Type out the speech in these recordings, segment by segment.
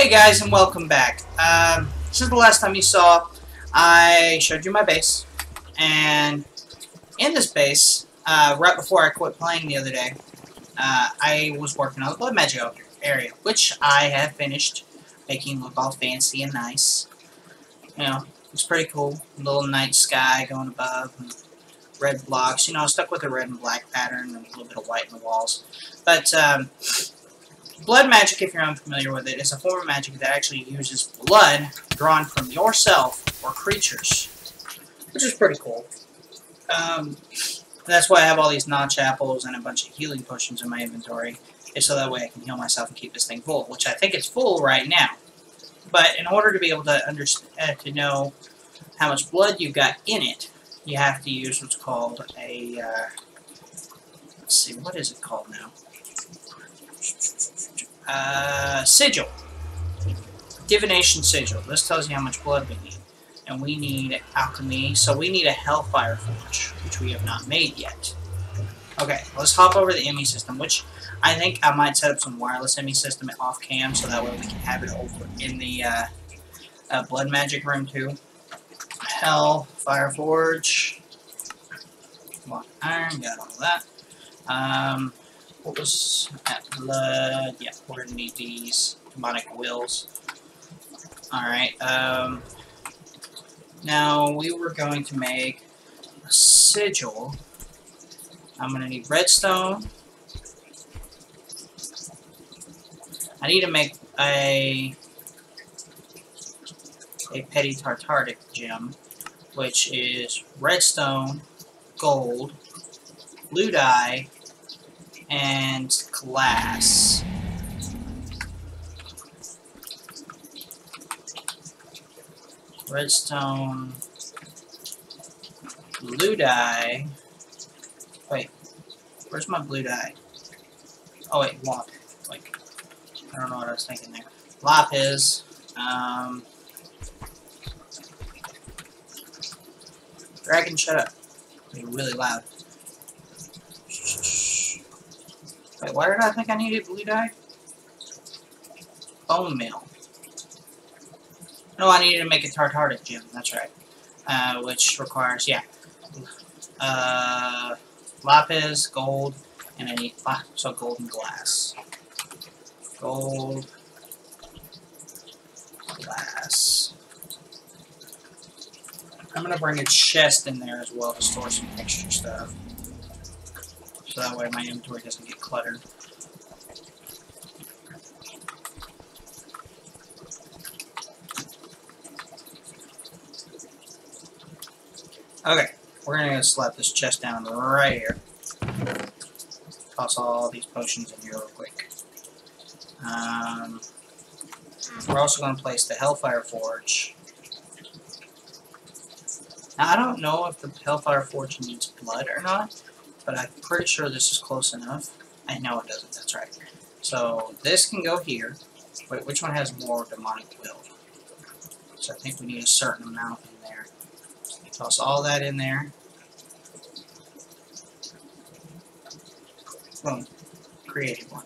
Hey guys, and welcome back. Um, since the last time you saw, I showed you my base, and in this base, uh, right before I quit playing the other day, uh, I was working on the Blood Magic area, which I have finished making look all fancy and nice. You know, it's pretty cool. Little night sky going above, red blocks. You know, I stuck with a red and black pattern and a little bit of white in the walls. But, um, Blood magic, if you're unfamiliar with it, is a form of magic that actually uses blood drawn from yourself or creatures, which is pretty cool. Um, that's why I have all these notch apples and a bunch of healing potions in my inventory, is so that way I can heal myself and keep this thing full, which I think it's full right now. But in order to be able to understand, uh, to know how much blood you've got in it, you have to use what's called a, uh, let's see, what is it called now? Uh, sigil. Divination sigil. This tells you how much blood we need. And we need alchemy, so we need a Hellfire Forge, which we have not made yet. Okay, let's hop over the ME system, which I think I might set up some wireless ME system off cam, so that way we can have it over in the uh, uh, Blood Magic room too. Hellfire Forge. Come on, iron, got all that. Um, what was that blood? Yeah, we're gonna need these demonic wills. Alright, um, now we were going to make a sigil. I'm gonna need redstone. I need to make a a petty tartaric gem, which is redstone, gold, blue dye, and glass. Redstone, blue dye. Wait, where's my blue dye? Oh wait, wap. Like, I don't know what I was thinking there. Lapis. Um, Dragon, shut up. You're really loud. Wait, why did I think I needed blue dye? Bone meal. No, I needed to make a tartaric gem, that's right. Uh, which requires, yeah. Uh, lapis, gold, and I need, ah, so golden glass. Gold, glass. I'm gonna bring a chest in there as well to store some extra stuff so that way my inventory doesn't get cluttered. Okay, we're gonna slap this chest down right here. Toss all these potions in here real quick. Um, we're also to place the Hellfire Forge. Now, I don't know if the Hellfire Forge needs blood or not, but I'm pretty sure this is close enough. I know it doesn't, that's right. So this can go here. Wait, which one has more demonic will? So I think we need a certain amount in there. Toss all that in there. Boom. Created one.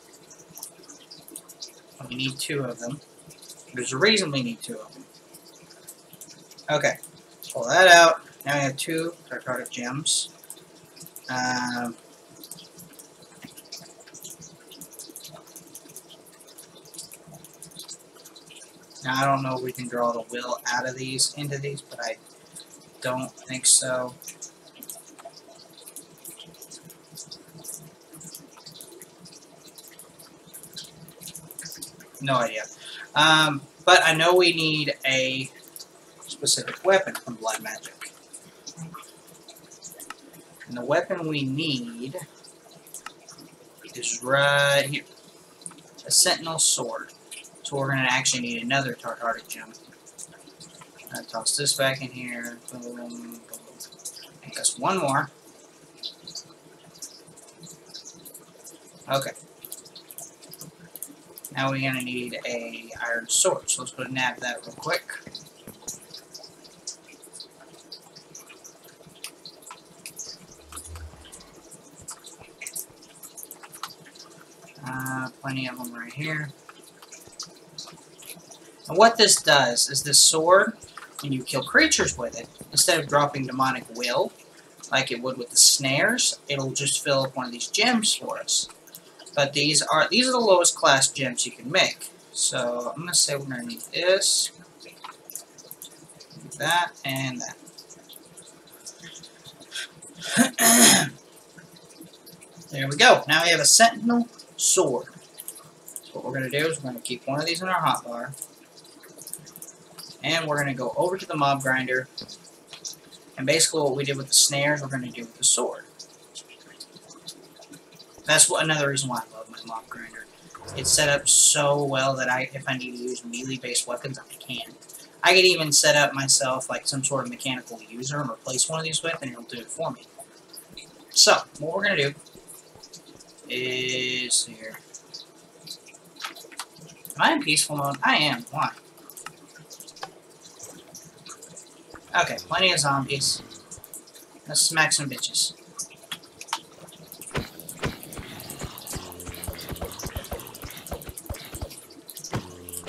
We need two of them. There's a reason we need two of them. Okay. Pull that out. Now we have two Tartaric gems. Um, now, I don't know if we can draw the will out of these into these, but I don't think so. No idea. Um, but I know we need a specific weapon from Blood Magic. And the weapon we need is right here. A Sentinel Sword. So we're going to actually need another Tartaric Gem. i toss this back in here. Boom, boom. One more. Okay. Now we're going to need a iron sword. So let's go nab that real quick. Uh, plenty of them right here. And what this does is this sword, when you kill creatures with it, instead of dropping demonic will, like it would with the snares, it'll just fill up one of these gems for us. But these are these are the lowest class gems you can make. So I'm gonna say we're gonna need this, that, and that. there we go. Now we have a sentinel sword. We're gonna do is we're gonna keep one of these in our hotbar. And we're gonna go over to the mob grinder. And basically what we did with the snares, we're gonna do with the sword. That's what, another reason why I love my mob grinder. It's set up so well that I, if I need to use melee-based weapons, I can. I could even set up myself like some sort of mechanical user and replace one of these with, and it'll do it for me. So, what we're going to do is here. Am I in peaceful mode? I am. Why? Okay, plenty of zombies. Let's smack some bitches.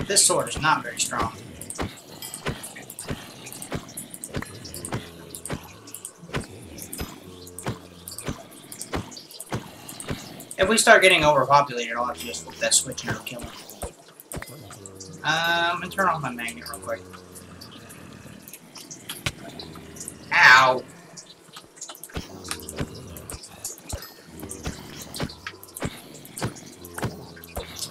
This sword is not very strong. If we start getting overpopulated, I'll have to just flip that switch and it'll kill him. Um, and turn off my magnet real quick. Ow!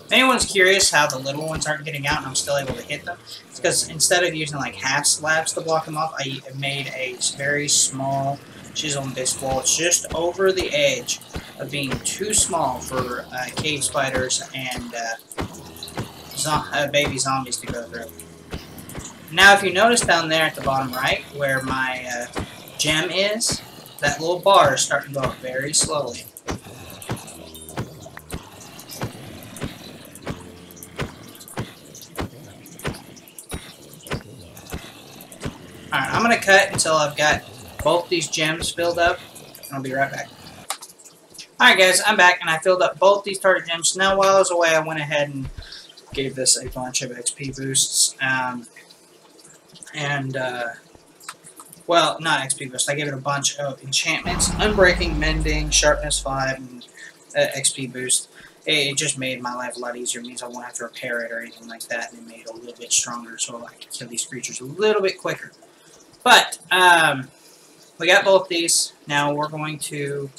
If anyone's curious how the little ones aren't getting out and I'm still able to hit them, it's because instead of using like half slabs to block them off, I made a very small chisel and disc wall. It's just over the edge of being too small for uh, cave spiders and uh, uh, baby zombies to go through. Now, if you notice down there at the bottom right, where my uh, gem is, that little bar is starting to go up very slowly. Alright, I'm going to cut until I've got both these gems filled up, and I'll be right back. Alright guys, I'm back, and I filled up both these Tartaric gems. Now, while I was away, I went ahead and gave this a bunch of XP boosts. Um, and, uh, well, not XP boosts, I gave it a bunch of enchantments. Unbreaking, Mending, Sharpness 5, and uh, XP boost. It, it, just made my life a lot easier. It means I won't have to repair it or anything like that, and it made it a little bit stronger so I can kill these creatures a little bit quicker. But, um, we got both these. Now we're going to...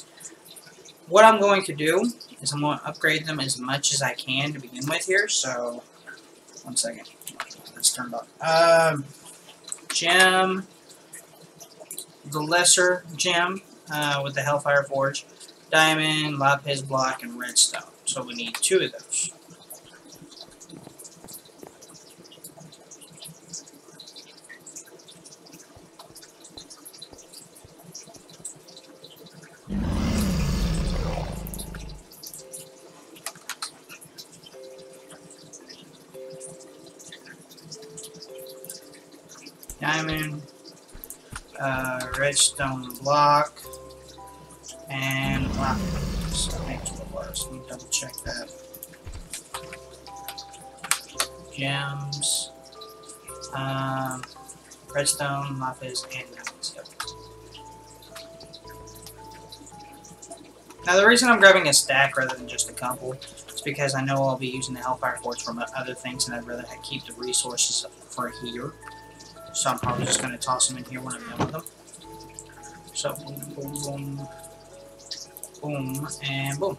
What I'm going to do is I'm going to upgrade them as much as I can to begin with here. So, one second. Let's turn it on. Um, gem. The lesser gem uh, with the Hellfire Forge. Diamond, Lapis Block, and Redstone. So we need two of those. Diamond, uh, redstone block, and lapis. Thanks for Let me double check that. Gems, um, redstone, lapis, and diamonds. Yep. Now the reason I'm grabbing a stack rather than just a couple is because I know I'll be using the Hellfire Forge for other things and I'd rather keep the resources for here. I'm probably just going to toss them in here when I'm done with them. So, boom, boom, boom, boom, and boom.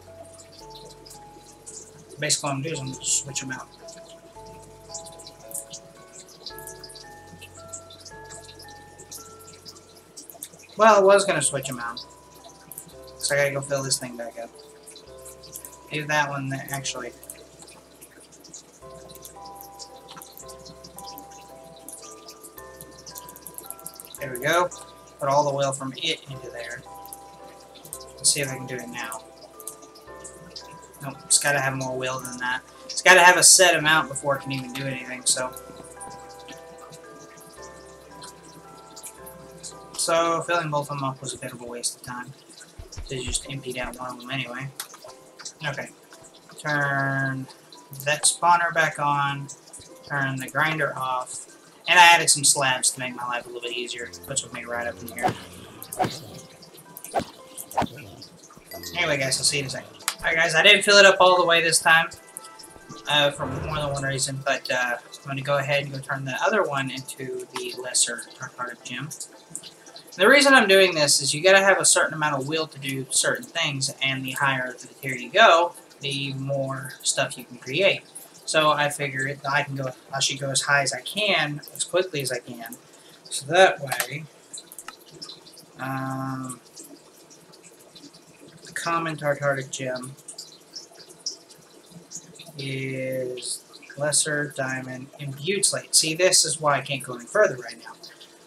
Basically what I'm doing is I'm going to switch them out. Well, I was going to switch them out. So I gotta go fill this thing back up. Maybe that one actually There we go. Put all the oil from it into there. Let's see if I can do it now. Nope, it's got to have more oil than that. It's got to have a set amount before it can even do anything, so... So, filling both of them up was a bit of a waste of time. To just empty out one of them anyway. Okay. Turn that spawner back on. turn the grinder off. And I added some slabs to make my life a little bit easier, which will right up in here. Anyway, guys, I'll see you in a second. Alright, guys, I didn't fill it up all the way this time, uh, for more than one reason, but uh, I'm going to go ahead and go turn the other one into the lesser Tartaric Gem. The reason I'm doing this is you got to have a certain amount of will to do certain things, and the higher the tier you go, the more stuff you can create. So I figured I can go, I should go as high as I can, as quickly as I can. So that way, um, the common Tartaric gem is lesser diamond imbued slate. See, this is why I can't go any further right now.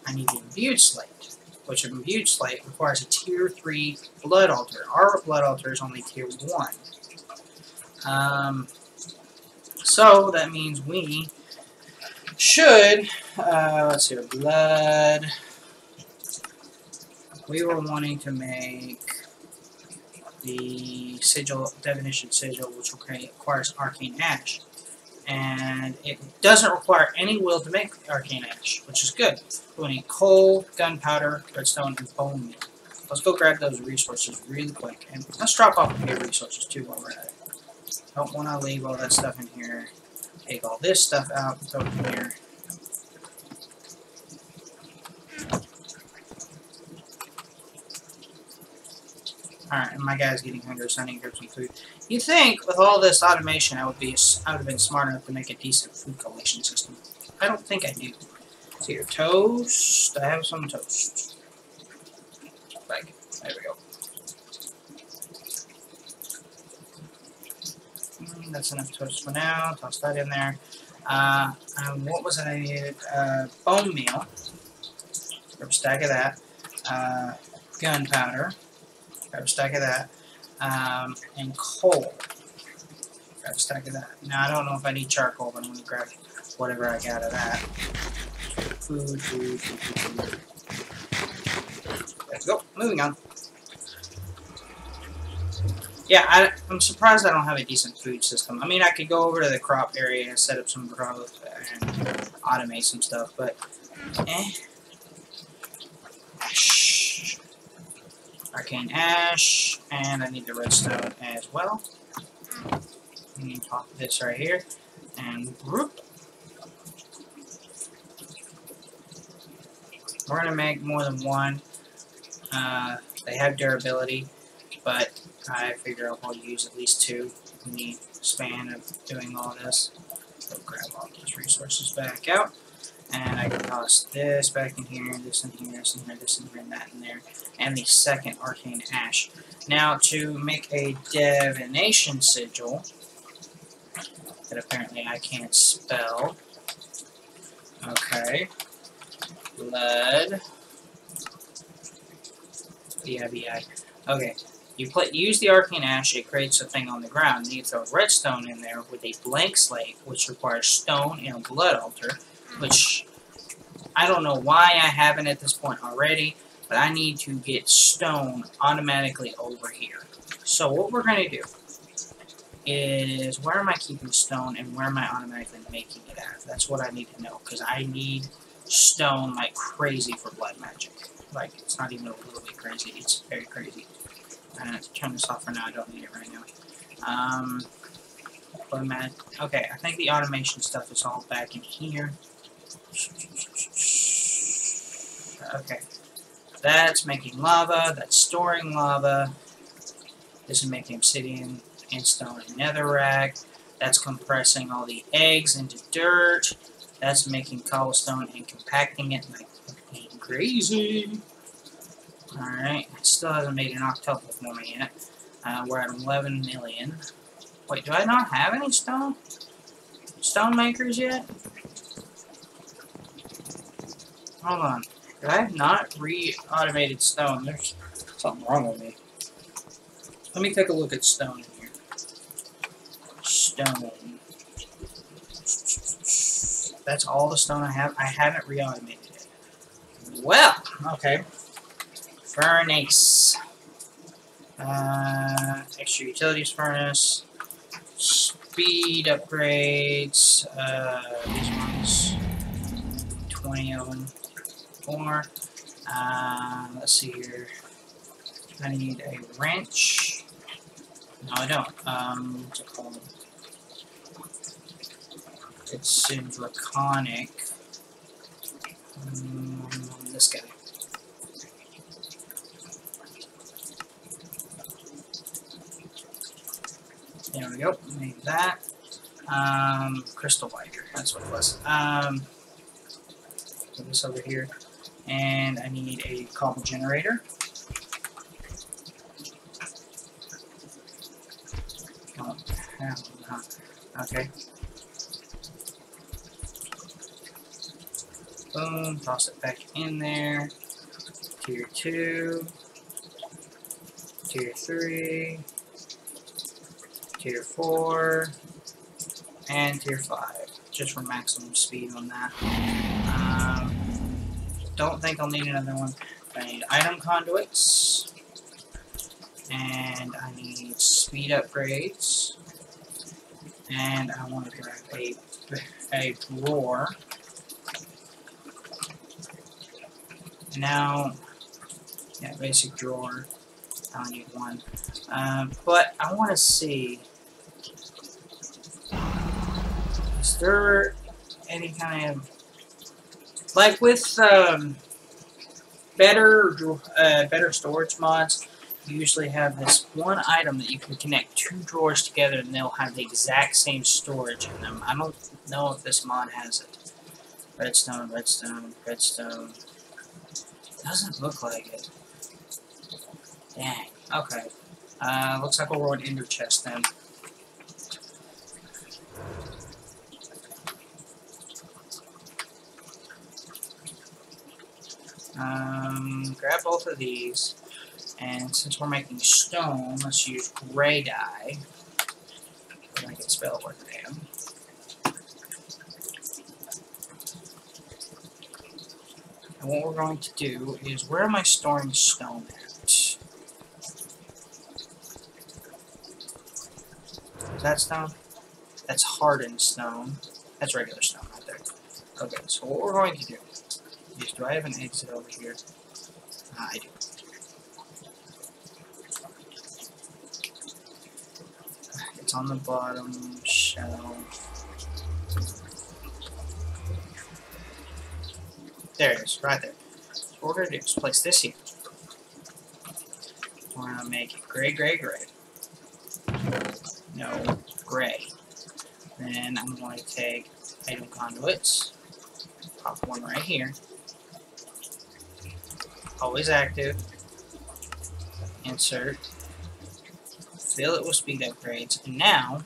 I need the imbued slate, which imbued slate requires a tier 3 blood altar. Our blood altar is only tier 1. Um, so that means we should, uh, let's see, blood. We were wanting to make the sigil, divination sigil, which requires arcane ash. And it doesn't require any will to make arcane ash, which is good. We need coal, gunpowder, redstone, and bone meal. Let's go grab those resources really quick. And let's drop off a few resources too while we're at it. Don't want to leave all that stuff in here. Take all this stuff out throw it here. Alright, my guy's getting hungry, so I need to grab some food. You think, with all this automation, I would be I would have been smart enough to make a decent food collection system. I don't think I do. So here, toast. I have some toast. Like, there we go. Mm, that's enough toast for now. Toss that in there. Uh, um, what was it I needed? Uh, bone meal. Grab a stack of that. Uh, gunpowder. Grab a stack of that. Um, and coal. Grab a stack of that. Now, I don't know if I need charcoal, but I'm going to grab whatever I got of that. Food, food, food, food, food. Let's go. Moving on. Yeah, I, am surprised I don't have a decent food system. I mean, I could go over to the crop area and set up some growth and automate some stuff, but eh. Arcane Ash, and I need the redstone as well. We need to pop this right here, and group. We're going to make more than one. Uh, they have durability, but I figure I'll use at least two in the span of doing all this. So grab all these resources back out. And I can toss this back in here, this in here, this in here, this in here, and that in there. And the second Arcane Ash. Now, to make a Divination Sigil, that apparently I can't spell. Okay. Blood. B-I-B-I. Okay. You put use the Arcane Ash, it creates a thing on the ground. Then you throw redstone in there with a blank slate, which requires stone and a blood altar which I don't know why I haven't at this point already, but I need to get stone automatically over here. So what we're going to do is, where am I keeping stone and where am I automatically making it at? That's what I need to know, because I need stone like crazy for blood magic. Like, it's not even a little bit crazy, it's very crazy. I'm to turn this off for now, I don't need it right now. Um. Okay, I think the automation stuff is all back in here. Okay. That's making lava, that's storing lava. This is making obsidian and stone and netherrack. That's compressing all the eggs into dirt. That's making cobblestone and compacting it like crazy. Alright, still hasn't made an octuple for me yet. Uh, we're at 11 million. Wait, do I not have any stone? Stone makers yet? Hold on. Did I have not re-automated stone? There's something wrong with me. Let me take a look at stone in here. Stone. That's all the stone I have. I haven't re-automated it. Well, okay. Furnace. Uh, extra utilities furnace. speed upgrades. Uh, these ones, 20 of them. Four. Uh, let's see here. I need a wrench. No, I don't. Um, what's it called? It's in Draconic. Um, this guy. There we go. Made that. Um, crystal binder. That's what it was. Um, put this over here. And I need a cobble generator. Oh. Okay. Boom, toss it back in there. Tier 2. Tier 3 tier 4, and tier 5, just for maximum speed on that. Um, don't think I'll need another one. I need item conduits, and I need speed upgrades, and I want to grab a, a drawer. Now, yeah, basic drawer. I only need one. Um, but I want to see there any kind of like with um, better uh, better storage mods? You usually have this one item that you can connect two drawers together, and they'll have the exact same storage in them. I don't know if this mod has it. Redstone, redstone, redstone. Doesn't look like it. Dang. Okay. Uh, looks like roll an ender chest then. Um, grab both of these, and since we're making stone, let's use gray dye. Make it spell damn. And what we're going to do is, where am I storing stone at? Is that stone? That's hardened stone. That's regular stone right there. Okay, so what we're going to do is, do I have an exit over here? Uh, I do. It's on the bottom shelf. There it is, right there. What we're to do is place this here. We're to make it gray, gray, gray. No, gray. Then I'm going to take item conduits, pop one right here. Always active. Insert. Fill it with speed upgrades. And now,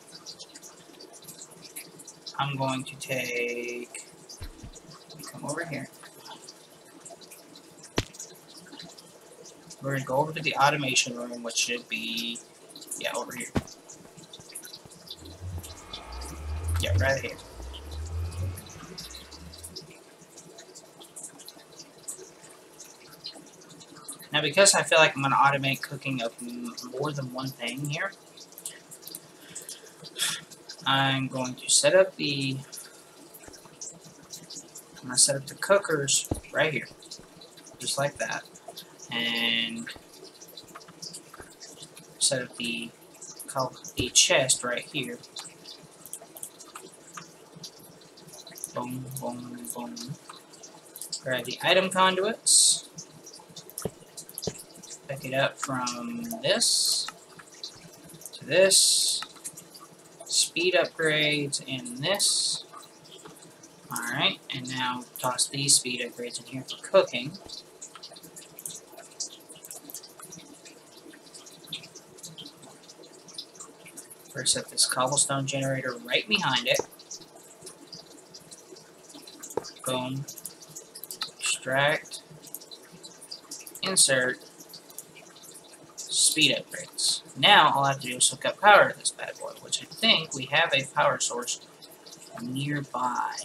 I'm going to take, come over here. We're going to go over to the automation room, which should be, yeah, over here. Yeah, right here. Now, because I feel like I'm going to automate cooking of more than one thing here, I'm going to set up the I'm going to set up the cookers right here, just like that and set up the the chest right here. Boom, boom, boom. Grab the item conduits. It up from this to this. Speed upgrades and this. Alright, and now toss these speed upgrades in here for cooking. First set this cobblestone generator right behind it. Boom. Extract. Insert. Speed upgrades. Now all I have to do is hook up power to this bad boy, which I think we have a power source nearby.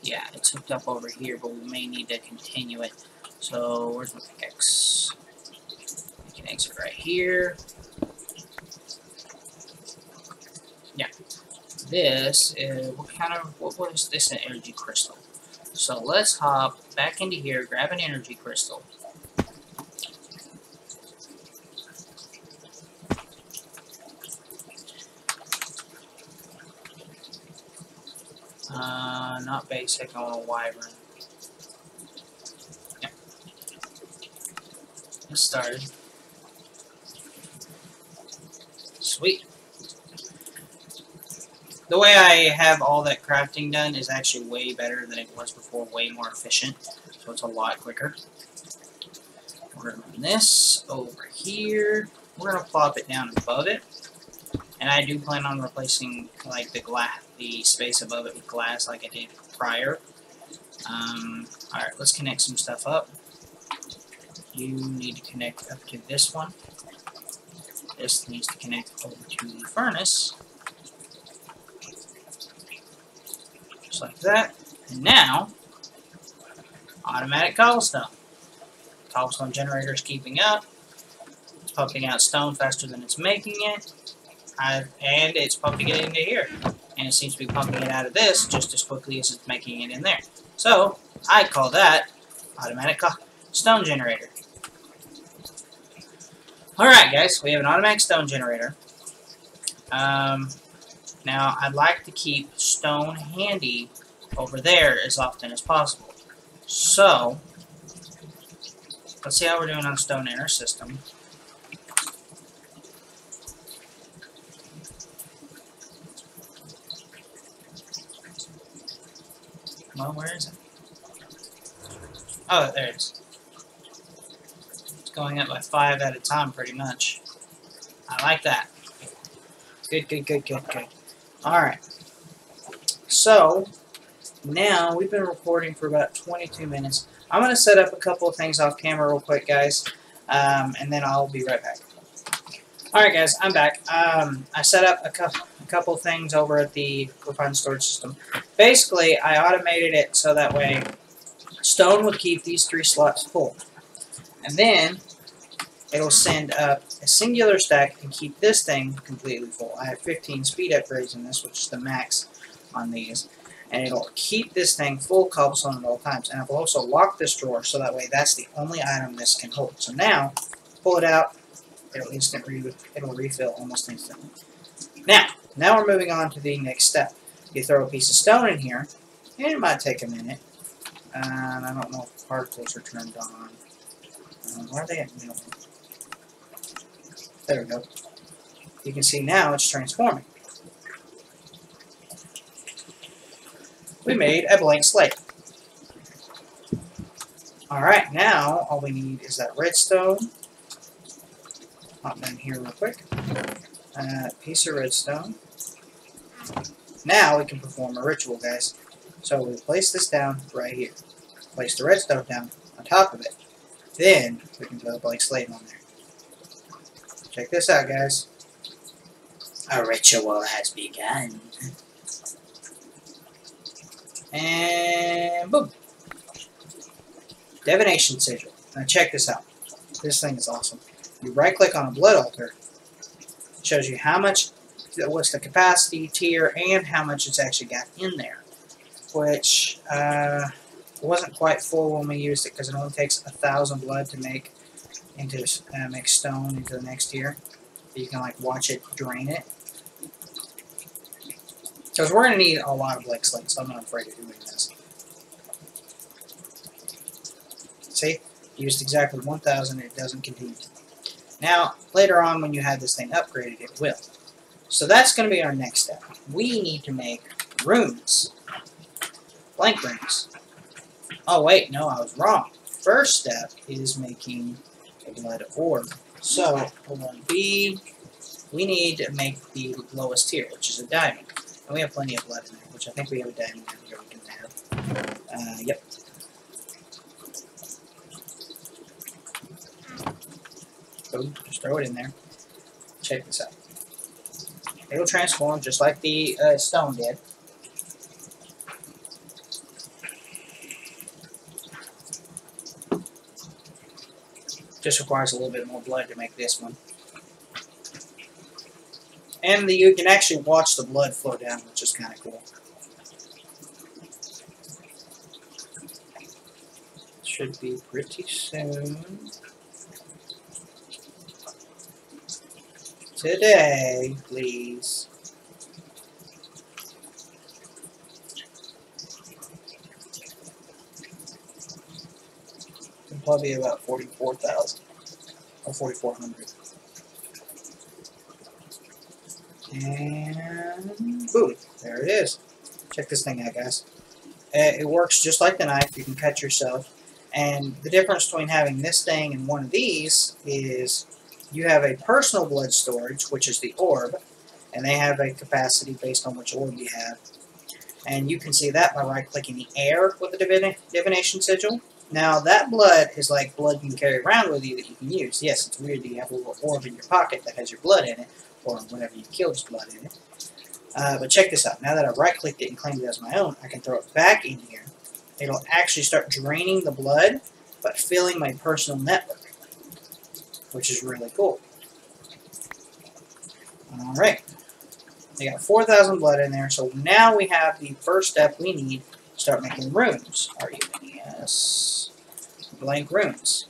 Yeah, it's hooked up over here, but we may need to continue it. So, where's my pickaxe? I can exit right here. Yeah. This is, what kind of, what was this, an energy crystal. So let's hop back into here, grab an energy crystal. Uh, not basic, I want a wyvern. Yep. Let's start. Sweet. The way I have all that crafting done is actually way better than it was before, way more efficient, so it's a lot quicker. We're going to run this over here. We're going to plop it down above it. And I do plan on replacing like the glass, the space above it with glass like I did prior. Um, Alright, let's connect some stuff up. You need to connect up to this one. This needs to connect over to the furnace. Just like that. And now, automatic cobblestone. Cobblestone generator is keeping up. It's pumping out stone faster than it's making it. I've, and it's pumping it into here. And it seems to be pumping it out of this just as quickly as it's making it in there. So, I call that automatic stone generator. Alright guys, we have an automatic stone generator. Um, now, I'd like to keep stone handy over there as often as possible. So, let's see how we're doing on stone in our system. Well, where is it? Oh, there it is. It's going up by five at a time, pretty much. I like that. Good, good, good, good, good. Alright. So, now, we've been recording for about 22 minutes. I'm going to set up a couple of things off camera real quick, guys, um, and then I'll be right back. Alright, guys, I'm back. Um, I set up a, a couple things over at the refined storage system. Basically, I automated it so that way Stone would keep these three slots full. And then, it'll send up a singular stack and keep this thing completely full. I have 15 speed upgrades in this, which is the max on these. And it'll keep this thing full cobblestone at all times. And I've also locked this drawer so that way that's the only item this can hold. So now, pull it out, it'll instant re it'll refill almost instantly. Now, now we're moving on to the next step. You throw a piece of stone in here, and it might take a minute. And I don't know if particles are turned on. Um, why are they at? There we go. You can see now it's transforming. We made a blank slate. Alright, now all we need is that redstone. Pop down here real quick. Uh, piece of redstone. Now we can perform a ritual, guys. So we place this down right here. Place the redstone down on top of it. Then we can put a blank slate on there. Check this out, guys. A ritual has begun. And boom. Divination sigil. Now check this out. This thing is awesome. You right click on a blood altar. It shows you how much, what's the capacity, tier, and how much it's actually got in there. Which uh, wasn't quite full when we used it because it only takes a thousand blood to make into uh, make stone into the next tier. You can like watch it drain it. Because we're going to need a lot of Blank Slates, so I'm not afraid of doing this. See? Used exactly 1,000 it doesn't continue. Now, later on when you have this thing upgraded, it will. So that's going to be our next step. We need to make runes. Blank runes. Oh wait, no, I was wrong. First step is making a blood orb. So, hold on B, we need to make the lowest tier, which is a diamond. And we have plenty of blood in there, which I think we have a diamond down here we can have. Uh, yep. Boom, just throw it in there. Check this out. It'll transform just like the uh, stone did. Just requires a little bit more blood to make this one. And the, you can actually watch the blood flow down, which is kind of cool. Should be pretty soon. Today, please. It'll probably be about 44,000 or 4,400. And boom, there it is. Check this thing out, guys. It works just like the knife. You can cut yourself. And the difference between having this thing and one of these is you have a personal blood storage, which is the orb, and they have a capacity based on which orb you have. And you can see that by right-clicking the air with the divin divination sigil. Now, that blood is like blood you can carry around with you that you can use. Yes, it's weird that you have a little orb in your pocket that has your blood in it, or whatever you killed's blood in it. Uh, but check this out. Now that I've right-clicked it and claimed it as my own, I can throw it back in here. It'll actually start draining the blood, but filling my personal network, which is really cool. Alright. We got 4,000 blood in there, so now we have the first step we need to start making runes. R-U-N-E-S. Blank runes.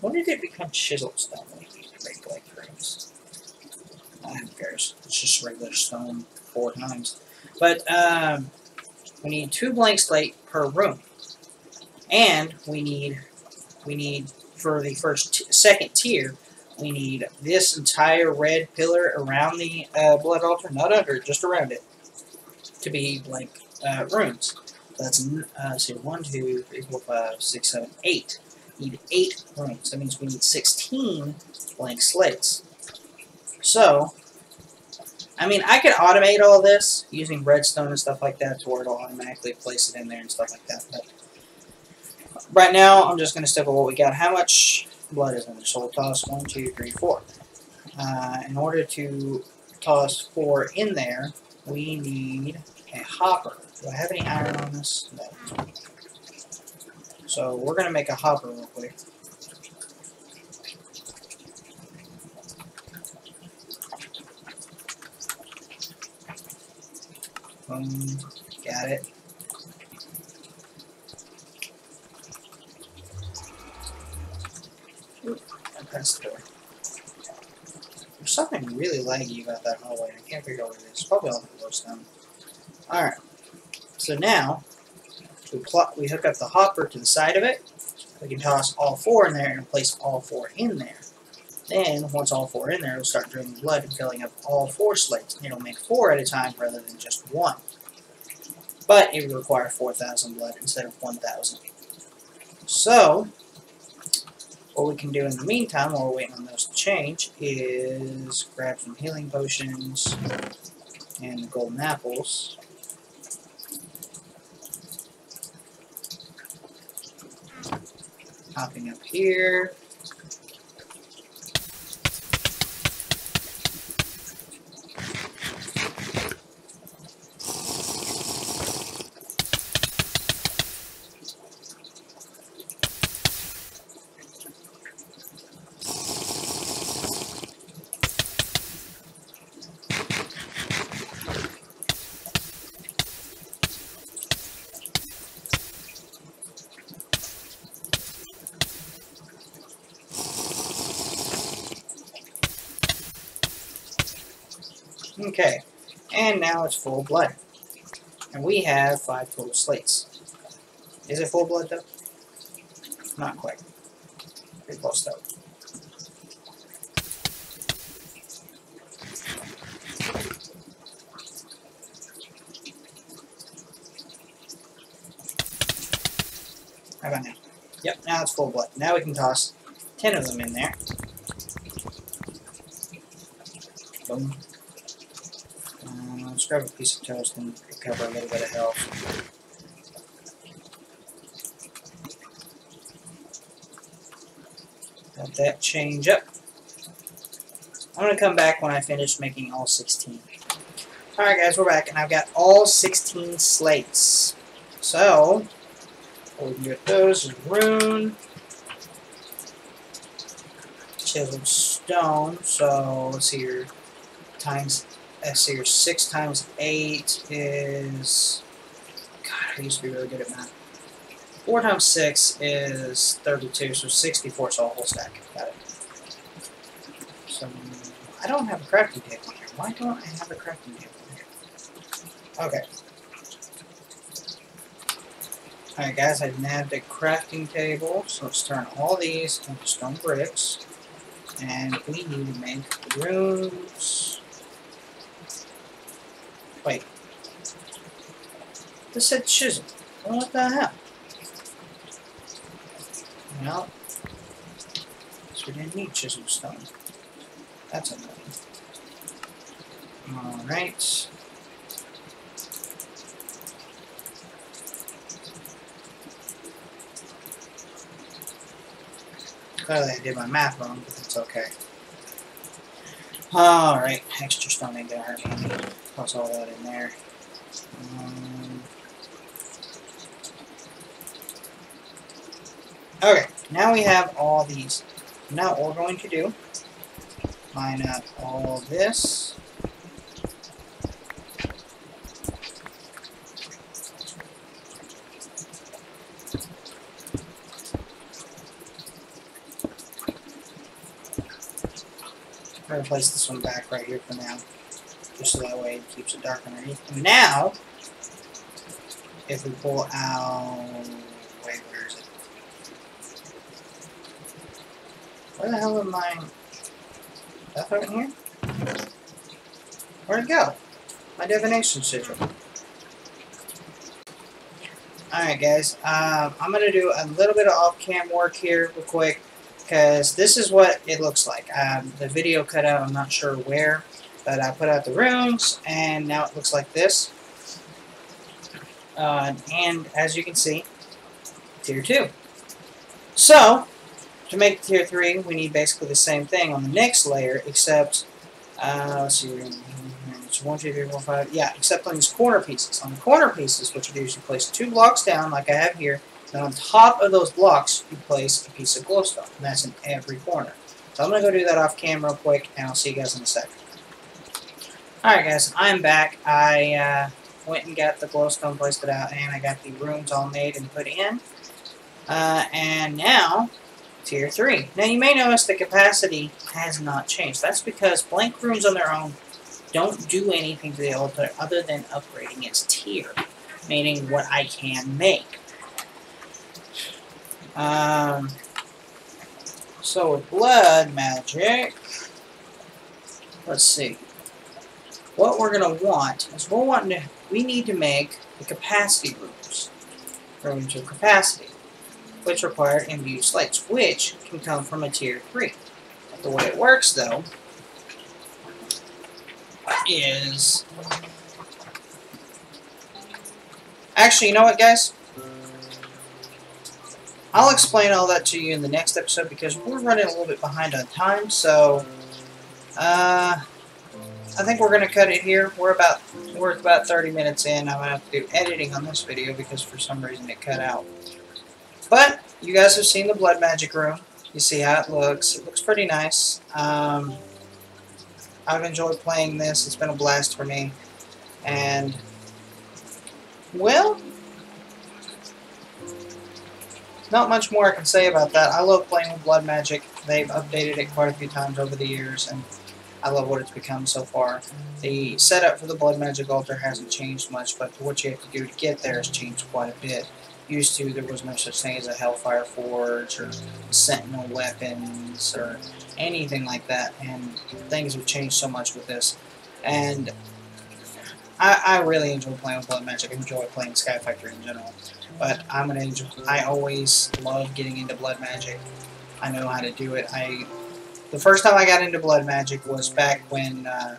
When did it become chiseled stone when you to make blank runes? Who cares? It's just regular stone four times. But um, we need two blank slate per room, and we need we need for the first second tier we need this entire red pillar around the uh, blood altar, not under just around it, to be blank uh, runes. That's uh, so one, two, three, four, five, six, seven, eight. Need eight runes. That means we need sixteen blank slates. So I mean, I could automate all this using redstone and stuff like that to where it'll automatically place it in there and stuff like that. But right now, I'm just going to stick with what we got. How much blood is in there? So we'll toss one, two, three, four. Uh, in order to toss four in there, we need a hopper. Do I have any iron on this? No. So we're going to make a hopper real quick. Got it. Oop, I pressed the door. There's something really laggy about that hallway. I can't figure out what it is. Probably all the glowstone. Alright. So now, plot, we hook up the hopper to the side of it. We can toss all four in there and place all four in there. Then, once all four are in there, it'll start draining blood and filling up all four slates. It'll make four at a time rather than just one. But it would require 4,000 blood instead of 1,000. So, what we can do in the meantime, while we're waiting on those to change, is grab some healing potions and the golden apples. Hopping up here. Okay, and full blood. And we have five total slates. Is it full blood though? Not quite. Pretty close though. How about now? Yep, now it's full blood. Now we can toss 10 of them in there. Boom. Let's grab a piece of toast and recover a little bit of health. Let that change up. I'm going to come back when I finish making all 16. Alright guys, we're back, and I've got all 16 slates. So, we can get those is rune. chiseled stone. So let's see here. Times let's see here. Six times eight is God, I used to be really good at math. Four times six is thirty-two, so sixty-four, so a whole stack. Got it. So I don't have a crafting table here. Why don't I have a crafting table here? Okay. Alright guys, I've nabbed a crafting table, so let's turn all these into stone bricks. And we need to make rooms. Wait. This said chisel. What the hell? Well, so we didn't need chisel stone. That's annoying. Alright. Clearly I did my math wrong, but that's okay. Alright, extra stone ain't gonna hurt me. Toss all that in there. Um, okay, now we have all these. Now what we're going to do, line up all this. I'm gonna place this one back right here for now. Just so that way it keeps it dark underneath. And now, if we pull out... Wait, where is it? Where the hell am I... That over here? Where'd it go? My divination sigil. Alright guys, um, I'm going to do a little bit of off-cam work here real quick because this is what it looks like. Um, the video cut out, I'm not sure where, but I put out the rooms and now it looks like this. Uh, and as you can see, tier 2. So, to make tier 3, we need basically the same thing on the next layer, except, uh, let's see, it's 1, 2, 3, 4, 5, yeah, except on these corner pieces. On the corner pieces, what you do is you place two blocks down, like I have here, and on top of those blocks, you place a piece of glowstone, and that's in every corner. So I'm going to go do that off camera real quick, and I'll see you guys in a second. Alright guys, I'm back. I uh, went and got the glowstone, placed it out, and I got the rooms all made and put in. Uh, and now, Tier 3. Now you may notice the capacity has not changed. That's because blank runes on their own don't do anything to the altar other than upgrading its tier, meaning what I can make. Um, so with blood magic, let's see. What we're going to want is we're wanting to, we need to make the capacity runes. Runes of capacity which require imbued slates, which can come from a tier 3. The way it works, though, is... Actually, you know what, guys? I'll explain all that to you in the next episode because we're running a little bit behind on time, so... Uh, I think we're going to cut it here. We're about we're about 30 minutes in. I'm going to have to do editing on this video because for some reason it cut out. But you guys have seen the Blood Magic Room. You see how it looks. It looks pretty nice. Um, I've enjoyed playing this. It's been a blast for me. And, well, not much more I can say about that. I love playing with Blood Magic. They've updated it quite a few times over the years, and I love what it's become so far. The setup for the Blood Magic Altar hasn't changed much, but what you have to do to get there has changed quite a bit used to, there was no such thing as a Hellfire Forge or Sentient weapons or anything like that. And things have changed so much with this. And I, I really enjoy playing with Blood Magic. I enjoy playing Sky Factory in general. But I'm gonna enjoy, I always love getting into Blood Magic. I know how to do it. I the first time I got into Blood Magic was back when uh,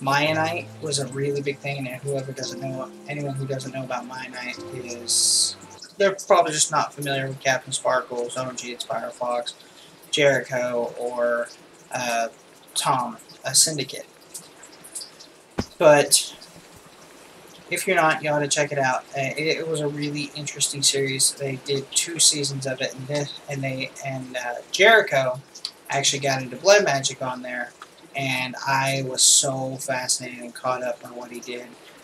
Mianite was a really big thing, and whoever doesn't know, anyone who doesn't know about Mianite is they're probably just not familiar with Captain Sparkle, Zone G, it's Firefox, Jericho, or uh, Tom, a Syndicate. But if you're not, you ought to check it out. Uh, it, it, was a really interesting series. They did two seasons of it, and this, and they and uh, Jericho actually got into blood magic on there, and I was so fascinated and caught up on what he did.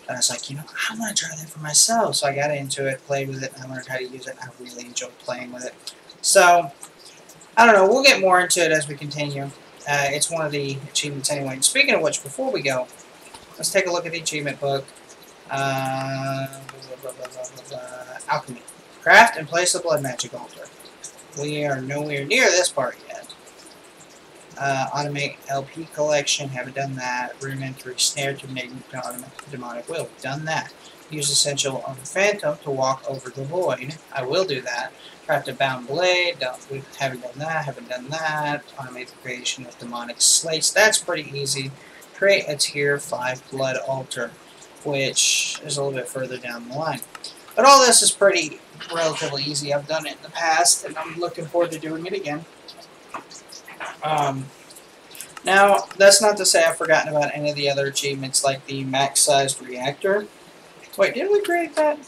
And I was like, you know, I want to try that for myself. So I got into it, played with it, and I learned how to use it. I really enjoyed playing with it. So, I don't know. We'll get more into it as we continue. Uh, it's one of the achievements anyway. And speaking of which, before we go, let's take a look at the achievement book. Uh, Alchemy. Craft and place a blood magic altar. We are nowhere near this part yet. Uh, automate LP collection. Haven't done that. Room entry. Snare to make demonic will. Done that. Use essential of the phantom to walk over the void. I will do that. Craft a bound blade. Don't, we haven't done that. Haven't done that. Automate the creation of demonic slates. That's pretty easy. Create a tier 5 blood altar, which is a little bit further down the line. But all this is pretty relatively easy. I've done it in the past, and I'm looking forward to doing it again. Um, now, that's not to say I've forgotten about any of the other achievements, like the max-sized reactor. Wait, did we create that?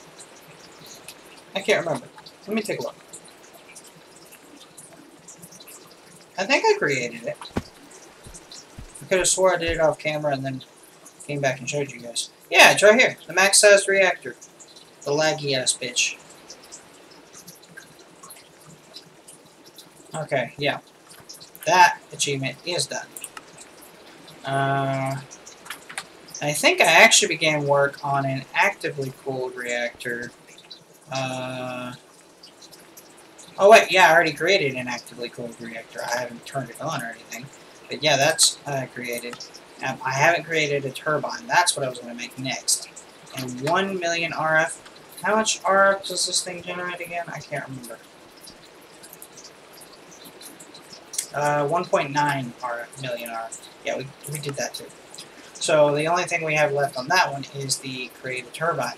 I can't remember. Let me take a look. I think I created it. I could have swore I did it off camera and then came back and showed you guys. Yeah, it's right here. The max-sized reactor. The laggy ass bitch. Okay, yeah. That achievement is done. Uh, I think I actually began work on an actively cooled reactor. Uh, oh wait, yeah, I already created an actively cooled reactor. I haven't turned it on or anything. But yeah, that's uh, created. Um, I haven't created a turbine. That's what I was going to make next. And 1 million RF how much RF does this thing generate again? I can't remember. Uh, 1.9 RF, million RF. Yeah, we, we did that too. So the only thing we have left on that one is the create a turbine.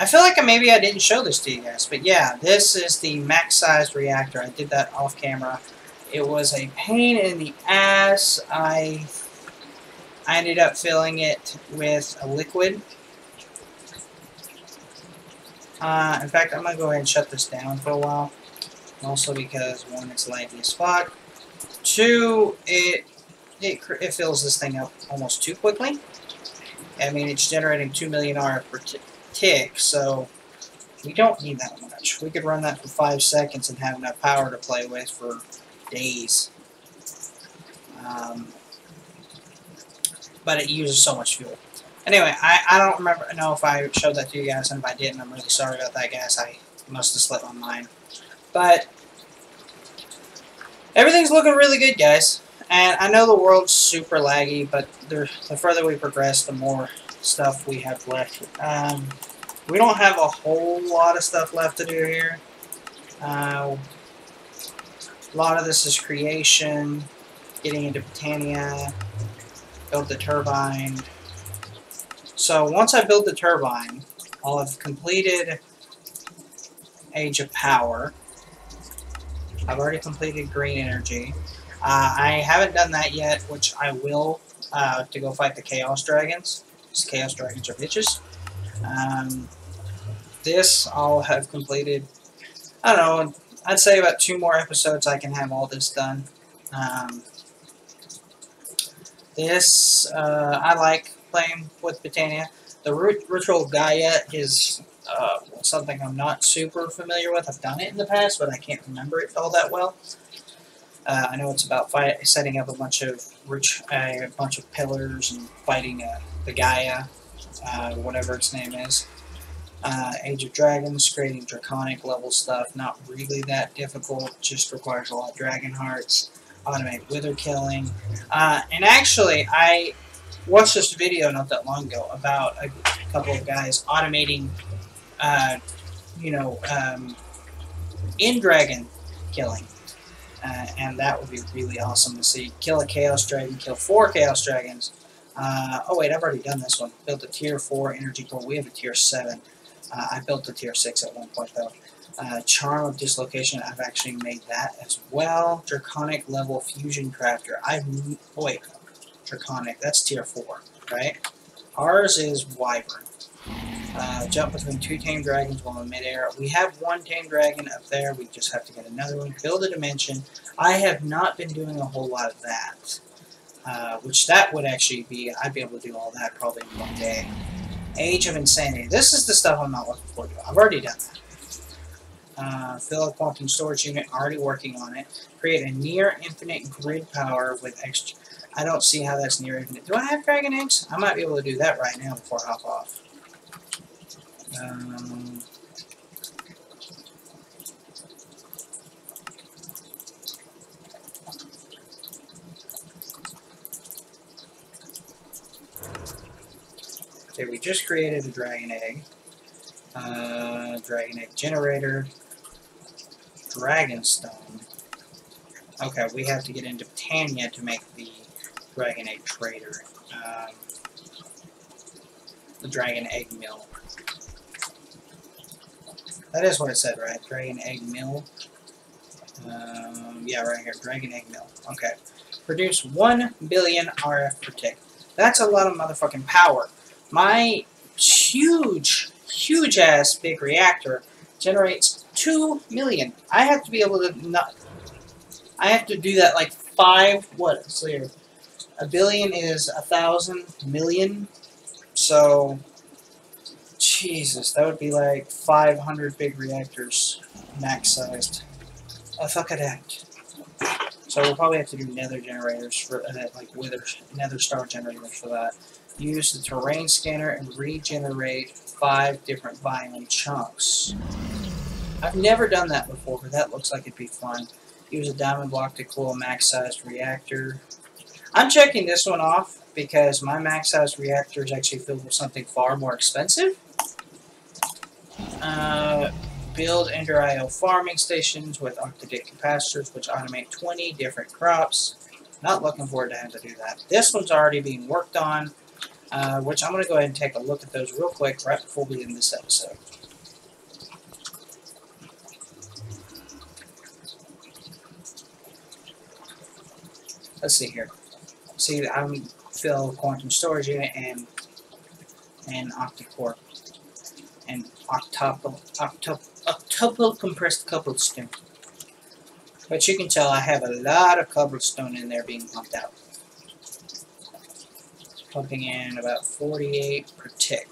I feel like maybe I didn't show this to you guys, but yeah, this is the max-sized reactor. I did that off camera. It was a pain in the ass. I I ended up filling it with a liquid. Uh, in fact, I'm going to go ahead and shut this down for a while. Also because, one, it's laggy as fuck. Two, it, it, it fills this thing up almost too quickly. I mean, it's generating 2 million R per tick, so we don't need that much. We could run that for 5 seconds and have enough power to play with for days. Um, but it uses so much fuel. Anyway, I, I don't remember know if I showed that to you guys, and if I didn't, I'm really sorry about that, guys. I must have slipped my mind. But everything's looking really good, guys. And I know the world's super laggy, but the further we progress, the more stuff we have left. Um, we don't have a whole lot of stuff left to do here. Uh, a lot of this is creation, getting into Botania, build the turbine. So once I build the turbine, I'll have completed Age of Power. I've already completed Green Energy. Uh, I haven't done that yet, which I will uh, to go fight the Chaos Dragons. These Chaos Dragons are bitches. Um, this I'll have completed, I don't know, I'd say about two more episodes I can have all this done. Um, this, uh, I like playing with Botania. The Ritual Gaia is uh, something I'm not super familiar with. I've done it in the past, but I can't remember it all that well. Uh, I know it's about fight, setting up a bunch of rich, a bunch of pillars and fighting uh, the Gaia, uh, whatever its name is. Uh, Age of Dragons, creating draconic level stuff, not really that difficult, just requires a lot of dragon hearts automate wither killing. Uh, and actually, I watched this video not that long ago about a couple of guys automating, uh, you know, um, in dragon killing. Uh, and that would be really awesome to see. Kill a Chaos Dragon, kill four Chaos Dragons. Uh, oh wait, I've already done this one. Built a Tier 4 Energy Core. We have a Tier 7. Uh, I built a Tier 6 at one point though. Uh, Charm of Dislocation, I've actually made that as well. Draconic level Fusion Crafter. I've, wait, Draconic, that's tier 4, right? Ours is Wyvern. Uh, jump between two tame dragons while in midair. We have one tame dragon up there. We just have to get another one. Build a dimension. I have not been doing a whole lot of that. Uh, which that would actually be, I'd be able to do all that probably in one day. Age of Insanity. This is the stuff I'm not looking forward to. I've already done that. Uh, fill a quantum storage unit, already working on it. Create a near infinite grid power with extra... I don't see how that's near infinite. Do I have dragon eggs? I might be able to do that right now before I hop off. Um, just created a dragon egg. Uh, dragon egg generator. Dragonstone. Okay, we have to get into Botania to make the Dragon Egg Trader. Um, the Dragon Egg Mill. That is what it said, right? Dragon Egg Mill. Um, yeah, right here. Dragon Egg Mill. Okay. Produce 1 billion RF per tick. That's a lot of motherfucking power. My huge, huge-ass big reactor generates 2 million. I have to be able to not... I have to do that like 5... What? A billion is a thousand million. So, Jesus, that would be like 500 big reactors, max-sized. Oh, fuck it So we'll probably have to do nether generators for uh, like wither nether star generators for that. Use the terrain scanner and regenerate five different biome chunks. I've never done that before, but that looks like it'd be fun. Use a diamond block to cool a max-sized reactor. I'm checking this one off because my max-sized reactor is actually filled with something far more expensive. Uh, build Ender IO farming stations with octadic capacitors, which automate 20 different crops. Not looking forward to having to do that. This one's already being worked on, uh, which I'm going to go ahead and take a look at those real quick right before we end this episode. Let's see here. See, I'm fill quantum storage unit and and octa-core and octuple, octuple, octuple compressed cobblestone. But you can tell I have a lot of cobblestone in there being pumped out. Pumping in about 48 per tick.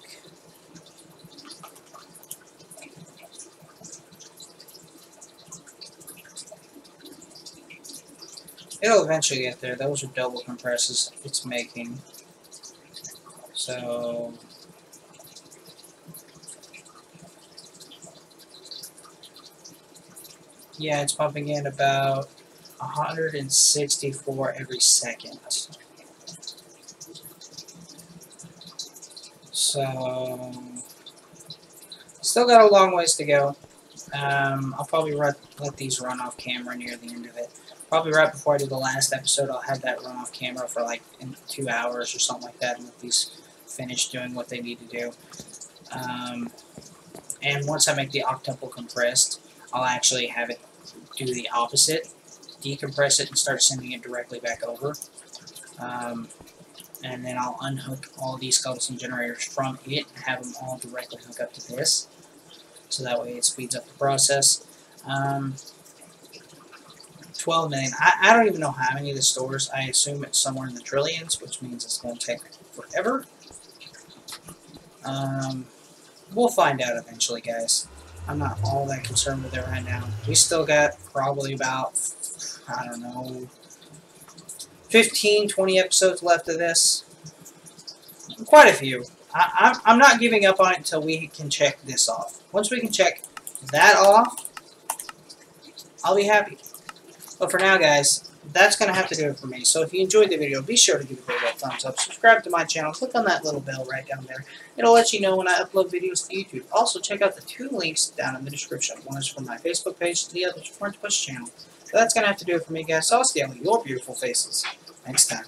It'll eventually get there. Those are double compresses it's making. So... Yeah, it's pumping in about 164 every second. So... Still got a long ways to go. Um, I'll probably let, let these run off camera near the end of it probably right before I do the last episode, I'll have that run off camera for like two hours or something like that, and let these finish doing what they need to do. Um, and once I make the octuple compressed, I'll actually have it do the opposite, decompress it and start sending it directly back over. Um, and then I'll unhook all these cobblestone generators from it and have them all directly hook up to this. So that way it speeds up the process. Um, 12 million. I, I don't even know how many of the stores. I assume it's somewhere in the trillions, which means it's going to take forever. Um, we'll find out eventually, guys. I'm not all that concerned with it right now. We still got probably about, I don't know, 15, 20 episodes left of this. Quite a few. I, I'm, I'm not giving up on it until we can check this off. Once we can check that off, I'll be happy. But for now, guys, that's going to have to do it for me. So if you enjoyed the video, be sure to give video a thumbs up. Subscribe to my channel. Click on that little bell right down there. It'll let you know when I upload videos to YouTube. Also, check out the two links down in the description. One is from my Facebook page, the other is from my Twitch channel. That's going to have to do it for me, guys. So I'll see on your beautiful faces next time.